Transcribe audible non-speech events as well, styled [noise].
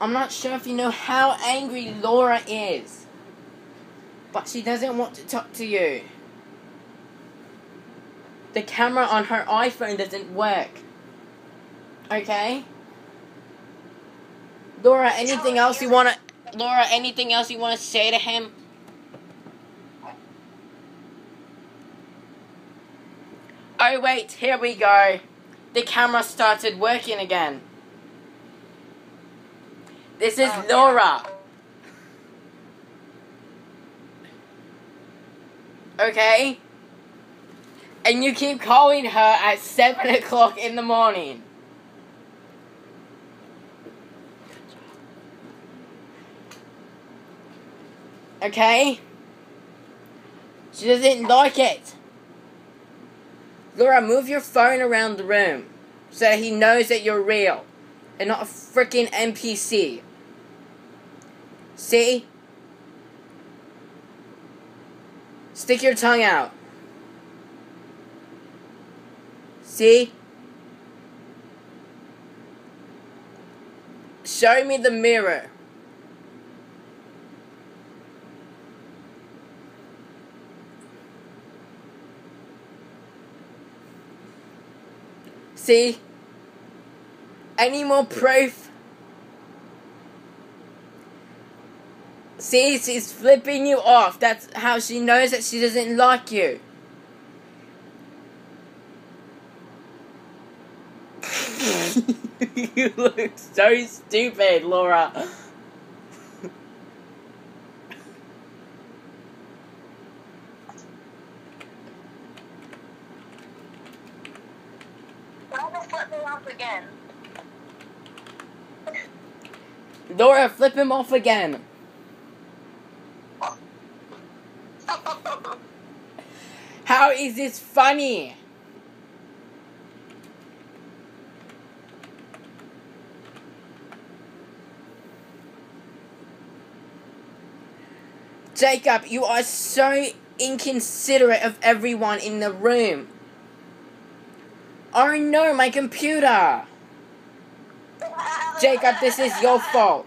I'm not sure if you know how angry Laura is. But she doesn't want to talk to you. The camera on her iPhone doesn't work. Okay? Laura, anything else you wanna Laura, anything else you wanna say to him? Oh wait, here we go. The camera started working again. This is Oh, Laura. Okay? And you keep calling her at 7 o'clock in the morning. Okay? She doesn't like it. Laura, move your phone around the room so he knows that you're real and not a freaking NPC. See? Stick your tongue out. See? Show me the mirror. See? Any more proof? See, she's flipping you off. That's how she knows that she doesn't like you. [laughs] [laughs] you look so stupid, Laura. Why the flip me off again? Laura, flip him off again. [laughs] How is this funny? Jacob, you are so inconsiderate of everyone in the room. Oh no, my computer! [laughs] Jacob, this is your fault.